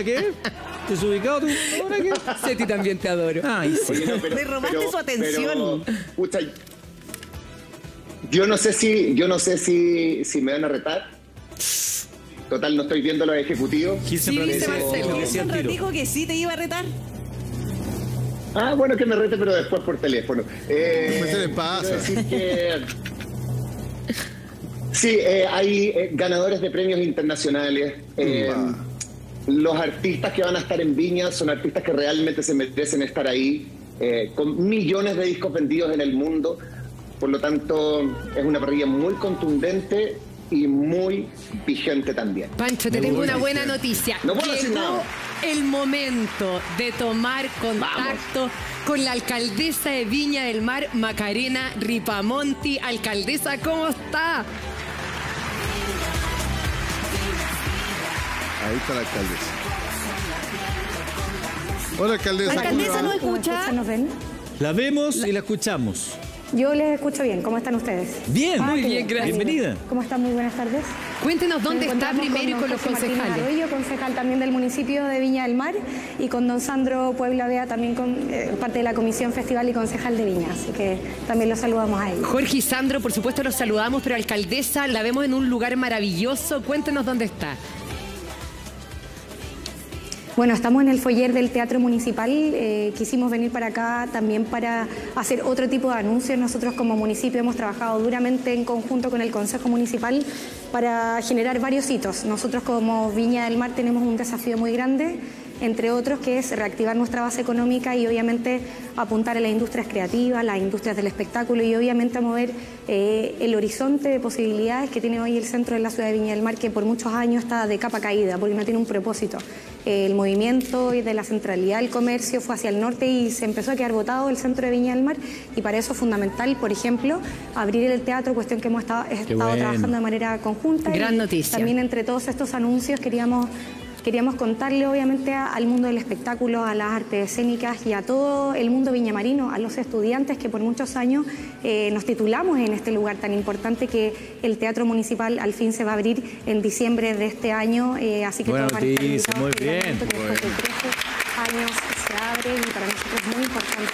¿Nada que ver? ¿Desubicado tú? Que ver. Seti también te adoro. Ay, sí. Oye, no, pero- Le robaste pero- su atención. pero, pucha, yo no sé si, yo no sé si, si me van a retar. Total, no estoy viendo los ejecutivos. Sí, siempre dice Marcelo. tiro. dijo que sí te iba a retar. Ah, bueno, que me rete, pero después por teléfono. Eh, Pues se le pasa. decir que- Sí, eh, hay eh, ganadores de premios internacionales. eh, Va. Los artistas que van a estar en Viña son artistas que realmente se merecen estar ahí, eh, con millones de discos vendidos en el mundo. Por lo tanto, es una parrilla muy contundente y muy vigente también. Pancho, te tengo una buena noticia. No puedo decir nada. el momento de tomar contacto con la alcaldesa de Viña del Mar, Macarena Ripamonti. Alcaldesa, ¿cómo está? Ahí está la alcaldesa. Hola, alcaldesa. ¿cómo Alcaldesa? ¿no escucha? ¿Nos ven? La vemos y la escuchamos. Yo les escucho bien. ¿Cómo están ustedes? Bien, Ah, muy bien, bien. Bienvenida. ¿Cómo están? Muy buenas tardes. Cuéntenos dónde está primero y don con los concejales. Arroyo, concejal también del municipio de Viña del Mar, y con don Sandro Puebla Vea, también con, eh, parte de la Comisión Festival y concejal de Viña. Así que también los saludamos a ellos. Jorge y Sandro, por supuesto, los saludamos, pero alcaldesa, la vemos en un lugar maravilloso. Cuéntenos dónde está. Bueno, estamos en el foyer del Teatro Municipal. eh, quisimos venir para acá también para hacer otro tipo de anuncios. Nosotros como municipio hemos trabajado duramente en conjunto con el Consejo Municipal para generar varios hitos. Nosotros como Viña del Mar tenemos un desafío muy grande entre otros, que es reactivar nuestra base económica y obviamente apuntar a las industrias creativas, las industrias del espectáculo y obviamente a mover eh, el horizonte de posibilidades que tiene hoy el centro de la ciudad de Viña del Mar, que por muchos años está de capa caída, porque no tiene un propósito. El movimiento de la centralidad del comercio fue hacia el norte y se empezó a quedar botado el centro de Viña del Mar y para eso es fundamental, por ejemplo, abrir el teatro, cuestión que hemos estado, estado bueno. trabajando de manera conjunta. Gran y noticia. También entre todos estos anuncios queríamos Queríamos contarle obviamente a- al mundo del espectáculo, a las artes escénicas y a todo el mundo viñamarino, a los estudiantes que por muchos años eh, nos titulamos en este lugar tan importante que el Teatro Municipal al fin se va a abrir en diciembre de este año. eh, así que Buena todos muy bien. evento que después de 13 años se abre y para nosotros es muy importante.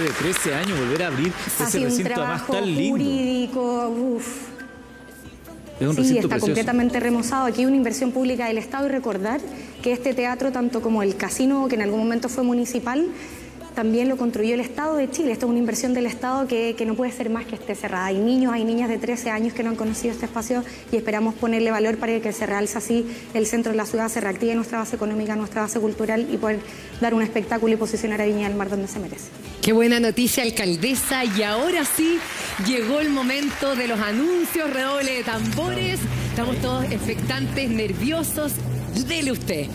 De 13 años volver a abrir ese sido un recinto además trabajo tan lindo. jurídico, uf, Es un Sí, recinto está precioso. completamente remozado. Aquí hay una inversión pública del Estado y recordar que este teatro, tanto como el casino, que en algún momento fue municipal, también lo construyó el Estado de Chile. Esto es una inversión del Estado que, no puede ser más que esté cerrada. Hay niños, hay niñas de 13 años que no han conocido este espacio y esperamos ponerle valor para que se realce así el centro de la ciudad, se reactive nuestra base económica, nuestra base cultural y poder dar un espectáculo y posicionar a Viña del Mar donde se merece. Qué buena noticia, alcaldesa. Y ahora sí, llegó el momento de los anuncios, redoble de tambores. Estamos todos expectantes, nerviosos. Dele usted.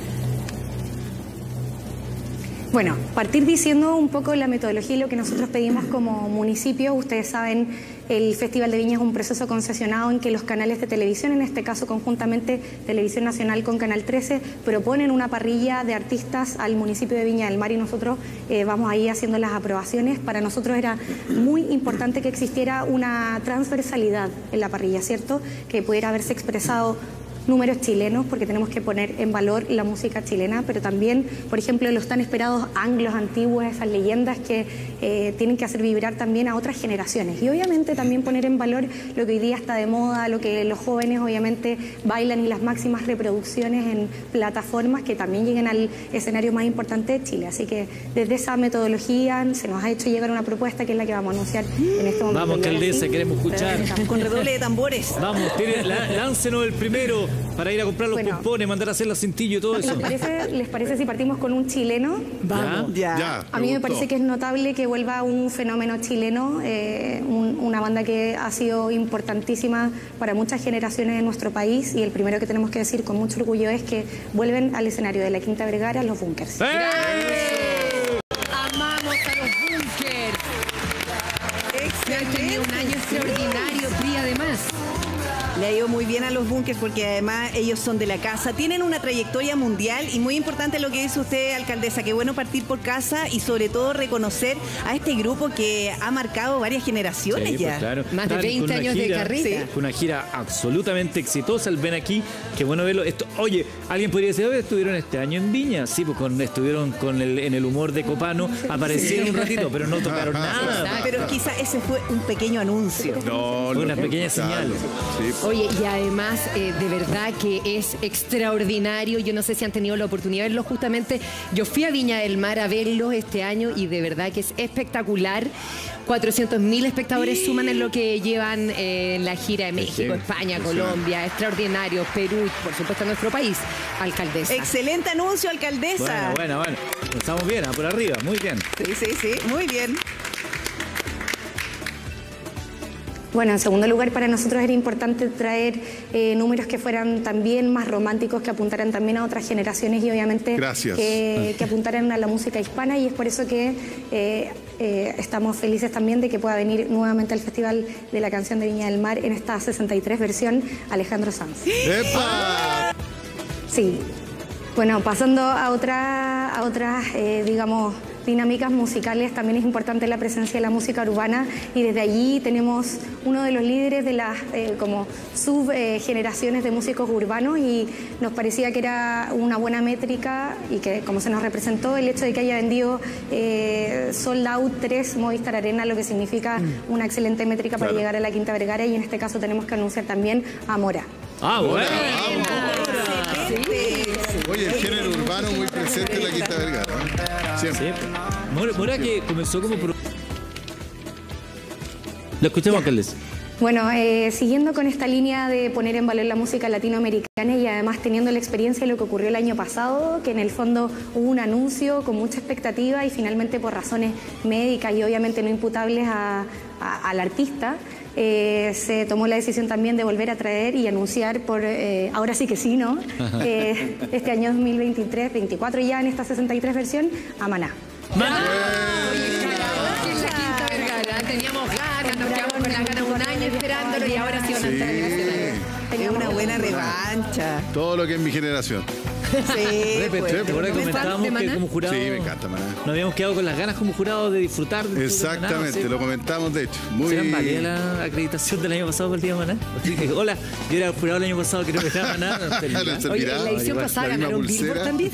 Bueno, partir diciendo un poco la metodología y lo que nosotros pedimos como municipio. Ustedes saben, el Festival de Viña es un proceso concesionado en que los canales de televisión, en este caso conjuntamente Televisión Nacional con Canal 13, proponen una parrilla de artistas al municipio de Viña del Mar y nosotros eh, vamos ahí haciendo las aprobaciones. Para nosotros era muy importante que existiera una transversalidad en la parrilla, ¿cierto? Que pudiera haberse expresado números chilenos, porque tenemos que poner en valor la música chilena, pero también, por ejemplo, los tan esperados anglos antiguos, esas leyendas que eh, tienen que hacer vibrar también a otras generaciones. Y obviamente también poner en valor lo que hoy día está de moda, lo que los jóvenes obviamente bailan y las máximas reproducciones en plataformas que también lleguen al escenario más importante de Chile. Así que desde esa metodología se nos ha hecho llegar una propuesta que es la que vamos a anunciar en este momento. Vamos, alcaldesa, queremos escuchar. Con redoble de tambores. Vamos, tiene- lá- láncenos el primero para ir a comprar los Bueno. pompones, mandar a hacer la cintillo y todo ¿Les eso. parece, ¿Les parece si partimos con un chileno? Vamos. Ya. Ya. A mí me parece que es notable que vuelva un fenómeno chileno, eh, un- una banda que ha sido importantísima para muchas generaciones de nuestro país y el primero que tenemos que decir con mucho orgullo es que vuelven al escenario de la Quinta Vergara los Bunkers. ¡Eh! Amamos a los bunkers. Que han tenido un año extraordinario, Pri, además. Le ha ido muy bien a los bunkers porque además ellos son de la casa. Tienen una trayectoria mundial y muy importante lo que dice usted, alcaldesa, que bueno partir por casa y sobre todo reconocer a este grupo que ha marcado varias generaciones Sí, pues, ya. claro. Más de Estaban 20 con una años de carrera. sí, Fue una gira absolutamente exitosa el Ven aquí. Qué bueno verlo. Esto, oye, alguien podría decir, oye, estuvieron este año en Viña. Sí, pues con, estuvieron con el, en el humor de Copano. Aparecieron un ratito, pero no tocaron nada. Pero quizá ese fue un pequeño anuncio. No, Fue una pequeña señal. Sí. Oye, y además, eh, de verdad que es extraordinario. Yo no sé si han tenido la oportunidad de verlo justamente. Yo fui a Viña del Mar a verlos este año y de verdad que es espectacular. 400.000 espectadores suman en lo que llevan eh, en la gira de México. España, Colombia. Extraordinario. Perú y, por supuesto, nuestro país. Alcaldesa. Excelente anuncio, alcaldesa. Bueno, bueno, bueno. Estamos bien, ah, por arriba, muy bien. Sí, sí, sí, muy bien. Bueno, en segundo lugar, para nosotros era importante traer eh, números que fueran también más románticos, que apuntaran también a otras generaciones y obviamente. Que, que apuntaran a la música hispana y es por eso que eh, eh, estamos felices también de que pueda venir nuevamente al Festival de la Canción de Viña del Mar en esta 63 versión Alejandro Sanz. ¡Epa! Sí. Bueno, pasando a, otra, a otras, digamos, dinámicas musicales, también es importante la presencia de la música urbana y desde allí tenemos uno de los líderes de las eh, como subgeneraciones de músicos urbanos y nos parecía que era una buena métrica y que como se nos representó el hecho de que haya vendido eh, sold out 3 Movistar Arena, lo que significa una excelente métrica para Claro. llegar a la Quinta Vergara y en este caso tenemos que anunciar también a Mora. Ah, bueno. Oye, el género urbano muy presente en la Quinta Vergara. Siempre. Sí. Mora, Mora que comenzó como... pro- escuchamos, alcaldes. Bueno, eh, siguiendo con esta línea de poner en valor la música latinoamericana y además teniendo la experiencia de lo que ocurrió el año pasado, que en el fondo hubo un anuncio con mucha expectativa y finalmente por razones médicas y obviamente no imputables a- a- al artista, eh, se tomó la decisión también de volver a traer y anunciar por, eh, ahora sí que sí, ¿no? Eh, este año 2023-24 ya en esta 63 versión, a Maná. Vergara. Teníamos ganas, nos quedamos con las ganas un año esperándolo y ahora sí van a estar en el escenario. Es una buena revancha. Todo lo que es mi generación. Sí, pues, de comentábamos de que como jurado... Sí, me encanta, maná. Nos habíamos quedado con las ganas como jurado de disfrutar del Exactamente, Sí. lo comentamos de hecho. Muy ¿Serán válida la acreditación del año pasado por el día de Maná? Que, hola, yo era jurado el año pasado que no me daba Maná. Oye, en la edición pasada ganaron Billboard también.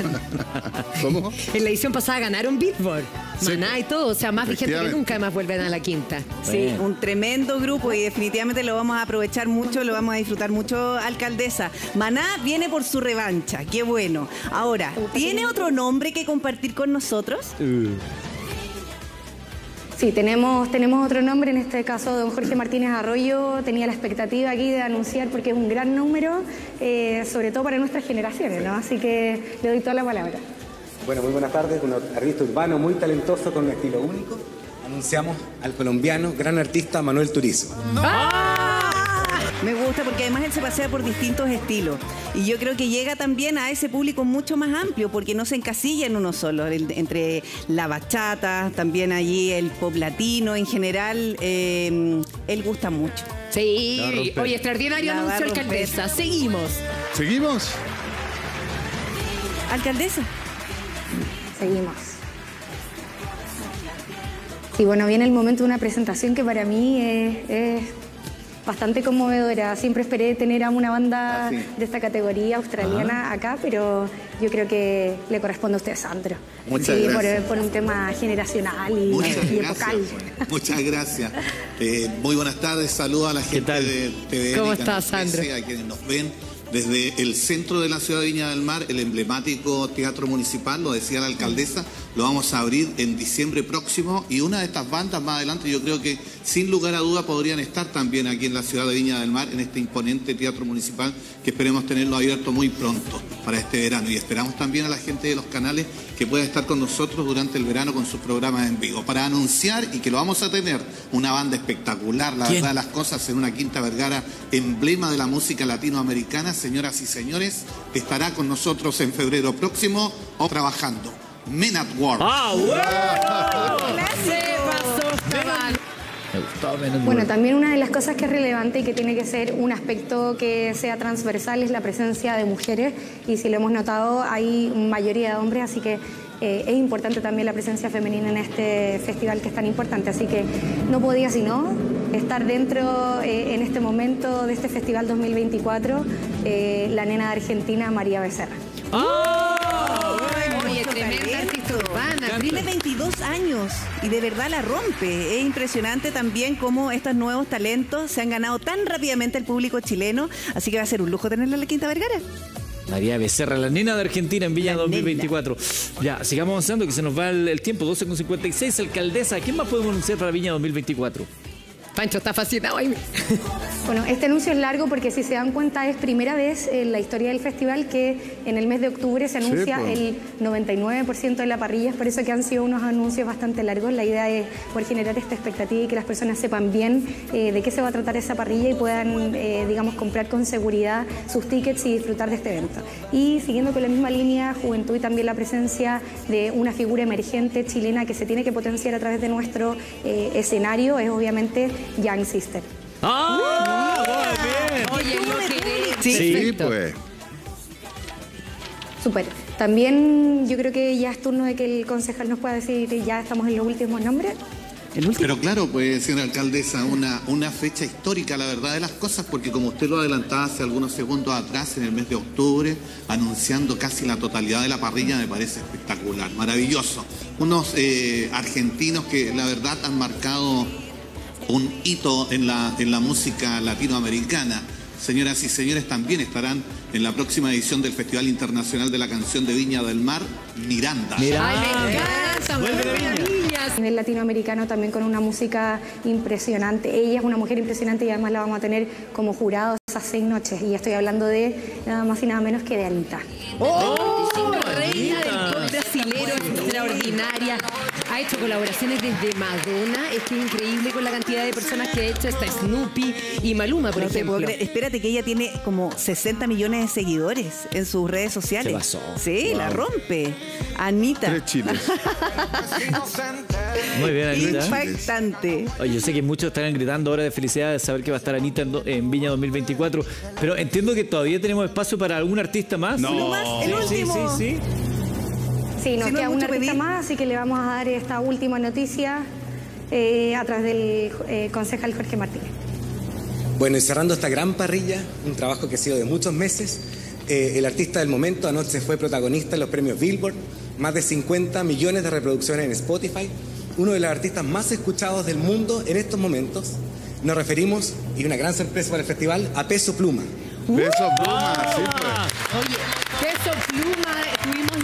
¿Cómo? En la edición pasada ganaron Billboard. Maná y todo. O sea, más vigente que nunca más vuelven a la quinta. Sí, un tremendo grupo y definitivamente lo vamos a aprovechar mucho, lo vamos a disfrutar mucho, alcaldesa. Maná viene por su revancha, qué bueno. Ahora, ¿tiene otro nombre que compartir con nosotros? Sí, tenemos, tenemos otro nombre, en este caso don Jorge Martínez Arroyo tenía la expectativa aquí de anunciar porque es un gran número, eh, sobre todo para nuestras generaciones, ¿no? Así que le doy toda la palabra. Bueno, muy buenas tardes, un artista urbano muy talentoso con un estilo único. Anunciamos al colombiano, gran artista Manuel Turizo. Me gusta porque además él se pasea por distintos estilos y yo creo que llega también a ese público mucho más amplio porque no se encasilla en uno solo, el- entre la bachata, también allí el pop latino en general, eh, él gusta mucho. Sí, oye, extraordinario anuncio, alcaldesa. Seguimos. ¿Seguimos? Alcaldesa. Seguimos. Y bueno, viene el momento de una presentación que para mí es, es bastante conmovedora. Siempre esperé tener a una banda Ah, sí. de esta categoría australiana acá, pero yo creo que le corresponde a usted, Sandro. Muchas sí, gracias. por, por un tema generacional y, Muchas y gracias. epocal. pues. Muchas gracias. Eh, muy buenas tardes. Saludos a la gente tal? de TVN. ¿Cómo 13, Sandro? A quienes nos ven desde el centro de la ciudad de Viña del Mar, el emblemático Teatro Municipal, lo decía la alcaldesa, lo vamos a abrir en diciembre próximo y una de estas bandas más adelante yo creo que sin lugar a duda podrían estar también aquí en la ciudad de Viña del Mar, en este imponente Teatro Municipal que esperemos tenerlo abierto muy pronto para este verano y esperamos también a la gente de los canales que pueda estar con nosotros durante el verano con sus programas en vivo para anunciar y que lo vamos a tener una banda espectacular, la ¿Quién? verdad las cosas en una Quinta Vergara, emblema de la música latinoamericana, señoras y señores, estará con nosotros en febrero próximo o trabajando. Men at Work. ¡Ah, bueno! También una de las cosas que es relevante y que tiene que ser un aspecto que sea transversal es la presencia de mujeres y si lo hemos notado hay mayoría de hombres, así que eh, es importante también la presencia femenina en este festival que es tan importante, así que no podía sino estar dentro eh, en este momento de este festival 2024 eh, la nena de Argentina María Becerra. ¡Ah! Oye, mucho tremenda talento. artista urbana. Tiene 22 años y de verdad la rompe. Es impresionante también cómo estos nuevos talentos se han ganado tan rápidamente el público chileno. Así que va a ser un lujo tenerla en la Quinta Vergara. María Becerra, la nena de Argentina en Viña La 2024. Ya, sigamos avanzando, que se nos va el, el tiempo, 12 con 56. Alcaldesa, ¿quién más podemos anunciar para Viña 2024? Pancho está fascinado ahí. Bueno, este anuncio es largo porque si se dan cuenta es primera vez en la historia del festival que en el mes de octubre se anuncia pues. el 99% de la parrilla, es por eso que han sido unos anuncios bastante largos. La idea es poder generar esta expectativa y que las personas sepan bien eh, de qué se va a tratar esa parrilla y puedan, eh, digamos, comprar con seguridad sus tickets y disfrutar de este evento. Y siguiendo con la misma línea, juventud y también la presencia de una figura emergente chilena que se tiene que potenciar a través de nuestro eh, escenario es obviamente Young Sister. ¡Ah! muy bien! Oye. Sí. Sí, pues. Súper. También yo creo que ya es turno de que el concejal nos pueda decir, ya estamos en los últimos nombres. El último. Pero claro, pues, señora alcaldesa, una, una fecha histórica, la verdad de las cosas, porque como usted lo adelantaba hace algunos segundos atrás, en el mes de octubre, anunciando casi la totalidad de la parrilla, me parece espectacular, maravilloso. Unos eh, argentinos que la verdad han marcado un hito en la, en la música latinoamericana. Señoras y señores, también estarán en la próxima edición del Festival Internacional de la Canción de Viña del Mar, Miranda. Mira. Ay, me encanta. A nivel latinoamericano también con una música impresionante. Ella es una mujer impresionante y además la vamos a tener como jurado esas seis noches. Y estoy hablando de nada más y nada menos que de Anita. ¡Oh! Reina del pop brasilero, extraordinaria. Hecho colaboraciones desde Madonna. Es que es increíble con la cantidad de personas que ha hecho. Está Snoopy y Maluma, por No te puedo ejemplo. creer. Espérate que ella tiene como 60 millones de seguidores en sus redes sociales. Se pasó. Sí, la rompe. Anita. Tres chiles. Muy bien, Anita. Impactante. Oye, yo sé que muchos estarán gritando ahora de felicidad de saber que va a estar Anita en, do- en Viña 2024, pero entiendo que todavía tenemos espacio para algún artista más. No. Uno más, el Sí, sí, último. sí, sí. Sí, nos Si no queda es un mucho artista pedir. más, así que le vamos a dar esta última noticia eh, a través del eh, concejal Jorge Martínez. Bueno, y cerrando esta gran parrilla, un trabajo que ha sido de muchos meses, eh, el artista del momento anoche fue protagonista en los premios Billboard, más de 50 millones de reproducciones en Spotify, uno de los artistas más escuchados del mundo en estos momentos. Nos referimos, y una gran sorpresa para el festival, a Peso Pluma. Besos, Pluma, sí, pues. Oye, Peso Pluma,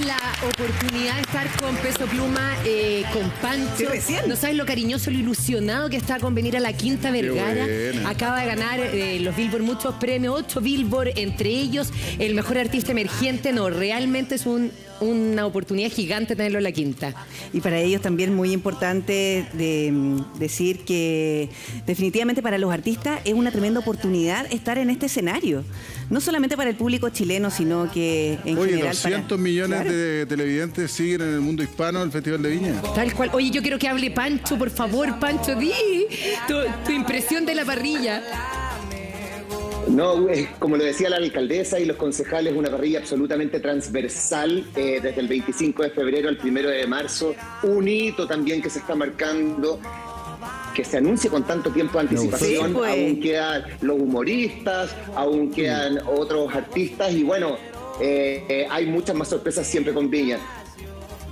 la oportunidad de estar con Peso Pluma, eh, con Sí, Pancho. recién. No sabes lo cariñoso, lo ilusionado que está con venir a la Quinta Vergara. Acaba de ganar eh, los Billboard muchos premios, ocho Billboard, entre ellos el mejor artista emergente. No, realmente es un- una oportunidad gigante tenerlo en la Quinta. Y para ellos también muy importante de, mm, decir que definitivamente para los artistas es una tremenda oportunidad estar en este escenario. No solamente para el público chileno, sino que en Oye, general para- 200 millones Claro. de televidentes siguen en el mundo hispano el Festival de Viña. Tal cual. Oye, yo quiero que hable Pancho, por favor, Pancho, di tu, tu impresión de la parrilla. No, como lo decía la alcaldesa y los concejales, una parrilla absolutamente transversal eh, desde el 25 de febrero al 1 de marzo. Un hito también que se está marcando, que se anuncie con tanto tiempo de anticipación. Sí, pues. Aún quedan los humoristas, aún quedan otros artistas y bueno, eh, eh, hay muchas más sorpresas siempre con Viña.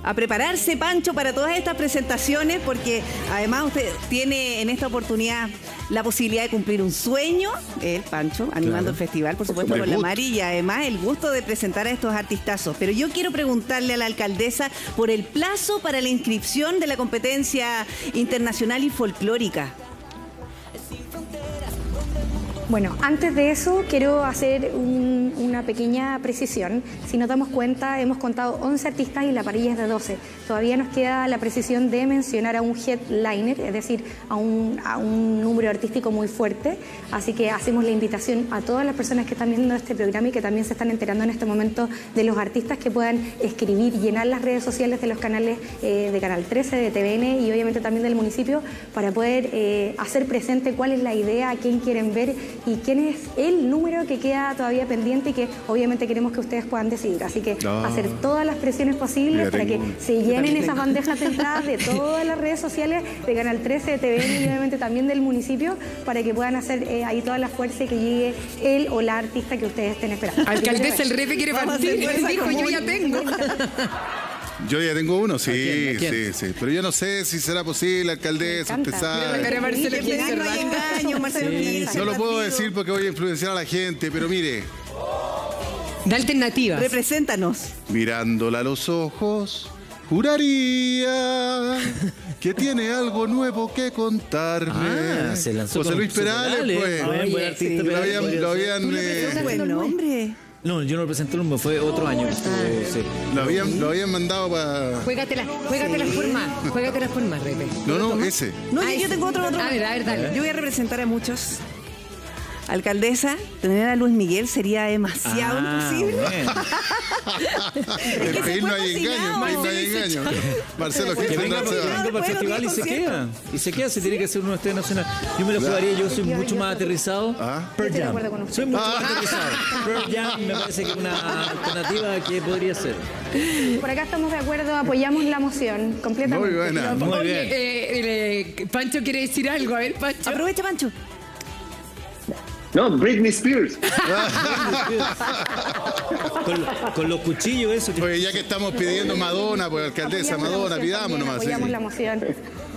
A prepararse, Pancho, para todas estas presentaciones, porque además usted tiene en esta oportunidad la posibilidad de cumplir un sueño, el Pancho, animando el festival, por supuesto, supuesto. con la Mari, y además el gusto de presentar a estos artistazos. Pero yo quiero preguntarle a la alcaldesa por el plazo para la inscripción de la competencia internacional y folclórica. Bueno, antes de eso quiero hacer un- una pequeña precisión. Si nos damos cuenta, hemos contado 11 artistas y la parrilla es de 12. Todavía nos queda la precisión de mencionar a un headliner, es decir, a un, a un número artístico muy fuerte. Así que hacemos la invitación a todas las personas que están viendo este programa y que también se están enterando en este momento de los artistas que puedan escribir, llenar las redes sociales de los canales eh, de Canal 13, de TVN y obviamente también del municipio para poder eh, hacer presente cuál es la idea, a quién quieren ver y quién es el número que queda todavía pendiente y que obviamente queremos que ustedes puedan decidir. Así que Ah. hacer todas las presiones posibles para que tengo se llenen esas bandejas de entrada de todas las redes sociales de Canal 13, de TVN y obviamente también del municipio para que puedan hacer eh, ahí toda la fuerza y que llegue él o la artista que ustedes estén esperando. Alcaldesa, el refe quiere partir. Dijo, yo ya tengo. Yo ya tengo uno, sí, quién? ¿A quién? sí, sí. Pero yo no sé si será posible, alcaldesa, usted sabe. Marcelo no hay cerrar. engaño, Marcelo Sí, Quiroz, No lo puedo decir porque voy a influenciar a la gente, pero mire, Da alternativas. Represéntanos. mirándola a los ojos, juraría que tiene algo nuevo que contarme. Ah, se lanzó José con Luis Perales, pues. Buen, buen Oye, artista. Lo Perales, habían, lo habían, eh, Buen nombre. No, yo no lo presenté, fue otro año. sí. lo habían, lo habían mandado para. Juégatela, juégatela por más. Juégatela por más, refe. No, no, ese. No, Ah, yo, yo ese. tengo otro, otro. A ver, a ver, dale. Yo voy a representar a muchos. Alcaldesa, tener a Luis Miguel sería demasiado Ah, imposible. se país fue no hay engaño, en país no hay engaño. Marcelo Que venga, que venga para el festival y se queda. Y se queda, se tiene que hacer un estadio nacional. Yo me lo jugaría, yo soy mucho más aterrizado. Ah. De Jam. acuerdo con usted. Soy mucho más aterrizado. Pearl Jam me parece que es una alternativa que podría ser. Por acá estamos de acuerdo, apoyamos la moción completamente. Muy buena. Muy Oye, bien. eh, eh, Pancho quiere decir algo. A ver, Pancho. Aprovecha, Pancho. No, Britney Spears. Con, con los cuchillos, eso. que- Oye, ya que estamos pidiendo Madonna, pues alcaldesa Madonna, pidamos nomás. sí. Apoyamos la moción.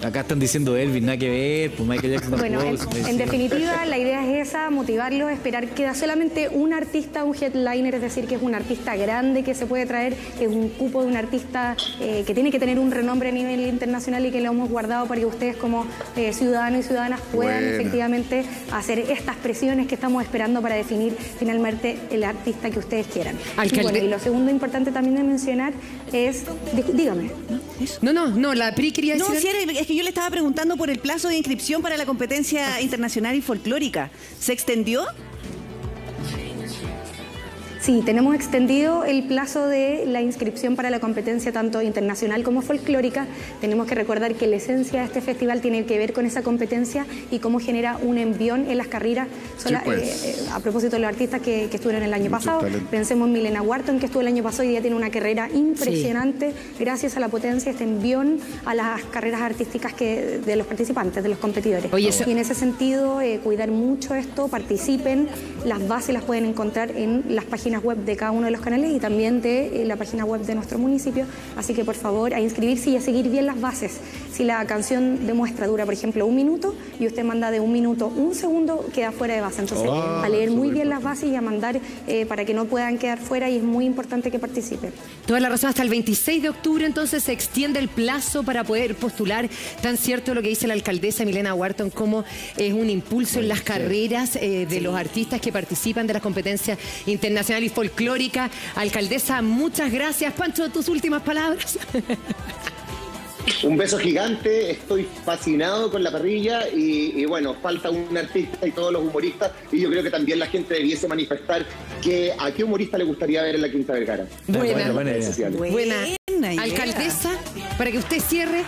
Acá están diciendo Elvis, nada que ver, pues Michael Jackson Bueno, tampoco, en, en definitiva, la idea es esa, motivarlos, esperar que da solamente un artista, un headliner, es decir, que es un artista grande que se puede traer, que es un cupo de un artista eh, que tiene que tener un renombre a nivel internacional y que lo hemos guardado para que ustedes como eh, ciudadanos y ciudadanas puedan efectivamente hacer estas presiones que estamos esperando para definir finalmente el artista que ustedes quieran. Y, Alcalde- bueno, y lo segundo importante también de mencionar es, dígame. No, no, no, la PRI quería No, decir. si era- es que yo le estaba preguntando por el plazo de inscripción para la competencia internacional y folclórica. ¿Se extendió? Sí, tenemos extendido el plazo de la inscripción para la competencia tanto internacional como folclórica. Tenemos que recordar que la esencia de este festival tiene que ver con esa competencia y cómo genera un envión en las carreras. Sola- pues. eh, eh, a propósito de los artistas que, que estuvieron el año Mucho pasado, talento. pensemos en Milena Wharton, que estuvo el año pasado y ya tiene una carrera impresionante gracias a la potencia, este envión a las carreras artísticas que, de los participantes, de los competidores. Oye, eso- Y en ese sentido, eh, cuidar mucho esto, participen. Las bases las pueden encontrar en las páginas web de cada uno de los canales y también de eh, la página web de nuestro municipio. Así que por favor, a inscribirse y a seguir bien las bases. Si la canción de muestra dura, por ejemplo, un minuto y usted manda de un minuto un segundo, queda fuera de base. Entonces, Ah, a leer muy bien las bases y a mandar eh, para que no puedan quedar fuera y es muy importante que participen. Toda la razón, hasta el 26 de octubre entonces se extiende el plazo para poder postular. Tan cierto lo que dice la alcaldesa Milena Wharton, como es un impulso en las carreras eh, de los artistas que participan de las competencias internacional y folclórica. Alcaldesa, muchas gracias. Pancho, tus últimas palabras. Un beso gigante, estoy fascinado con la parrilla y, y bueno, falta un artista y todos los humoristas y yo creo que también la gente debiese manifestar que a qué humorista le gustaría ver en la Quinta Vergara. Buena. Buena. Buena. idea. Alcaldesa, para que usted cierre.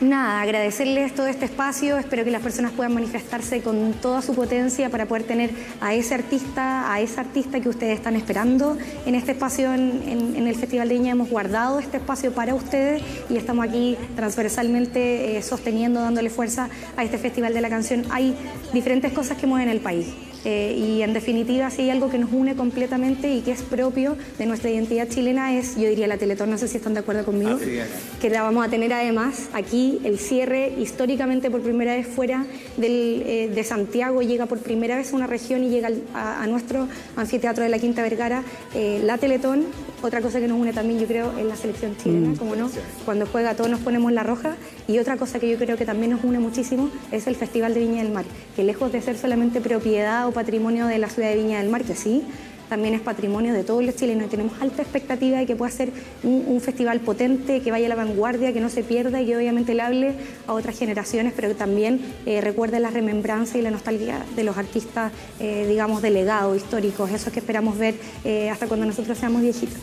Nada, agradecerles todo este espacio, espero que las personas puedan manifestarse con toda su potencia para poder tener a ese artista, a esa artista que ustedes están esperando en este espacio en, el Festival de Viña. Hemos guardado este espacio para ustedes y estamos aquí transversalmente eh, sosteniendo, dándole fuerza a este Festival de la Canción. Hay diferentes cosas que mueven el país. Eh, y en definitiva, si hay algo que nos une completamente y que es propio de nuestra identidad chilena, es, yo diría, la Teletón. No sé si están de acuerdo conmigo. Que la vamos a tener además aquí, el cierre históricamente por primera vez fuera del, eh, de Santiago, llega por primera vez a una región y llega a nuestro anfiteatro de la Quinta Vergara, eh, la Teletón Otra cosa que nos une también, yo creo, es la selección chilena, Mm. como no, cuando juega todos nos ponemos la roja. Y otra cosa que yo creo que también nos une muchísimo es el Festival de Viña del Mar, que lejos de ser solamente propiedad o patrimonio de la ciudad de Viña del Mar, que sí, también es patrimonio de todos los chilenos y tenemos alta expectativa de que pueda ser un, festival potente, que vaya a la vanguardia, que no se pierda y que obviamente le hable a otras generaciones, pero que también eh, recuerde la remembranza y la nostalgia de los artistas, eh, digamos, de legado históricos, esos que esperamos ver eh, hasta cuando nosotros seamos viejitos.